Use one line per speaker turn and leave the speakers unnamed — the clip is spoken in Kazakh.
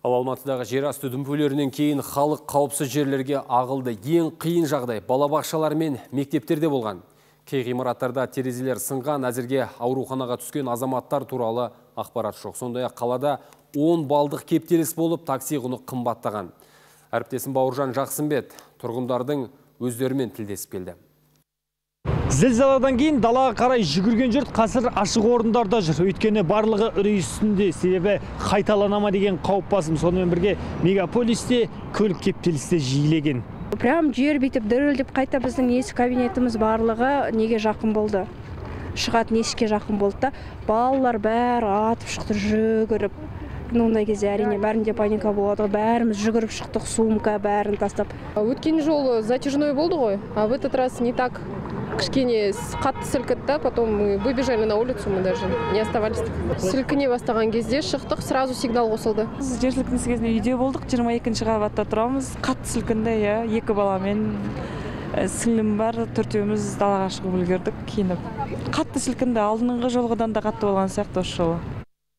Ал Алматыдағы жер асты дүмпулерінен кейін халық қауіпсіз жерлерге ағылды. Ең қиын жағдай балабақшалар мен мектептерде болған. Кей ғимараттарда терезелер сынған, әзірге ауруханаға түскен азаматтар туралы ақпарат жоқ. Сондай ақ қалада 10 балдық кептеліс болып, такси құны қымбаттаған. Әріптесім Бауыржан Жақсымбет тұрғындардың өздерімен тілдесіп келді.
Зілзаладан кейін далаға қарай жүгірген жұрт қазір ашық орындарда жүр. Өйткені барлығы үрей үстінде. Себебі қайталана ма деген қауіп басым. Сонымен бірге мегаполисте көлік кептелісі жиілеген.
Прям жер бүйтіп дірілдеп қайта біздің есік кабинетіміз барлығы неге жақын болды? Шығатын есікке жақын болды да балалар бәрі атып шықты жүгіріп. Ондай кезде әрине бәрінде паника болады ғой. Бәріміз жүгіріп шықтық сумка бәрін тастап.
Өткен жолы затяжной болды ғой а в этот раз не так. Кішкене қатты сілкітті потом мы выбежали на улицу мы даже не оставались. Сілкіне бастаған кезде шықтық сразу сигнал қосылды.
Жер сілкінісі кезінде үйде болдық жиырма екінші қабатта тұрамыз. Қатты сілкінді иә екі баламен сіңлім бар төртеуміз далаға шығып үлгердік киініп. Қатты сілкінді алдыңғы жолғыдан да қатты болған сияқты осы жолы.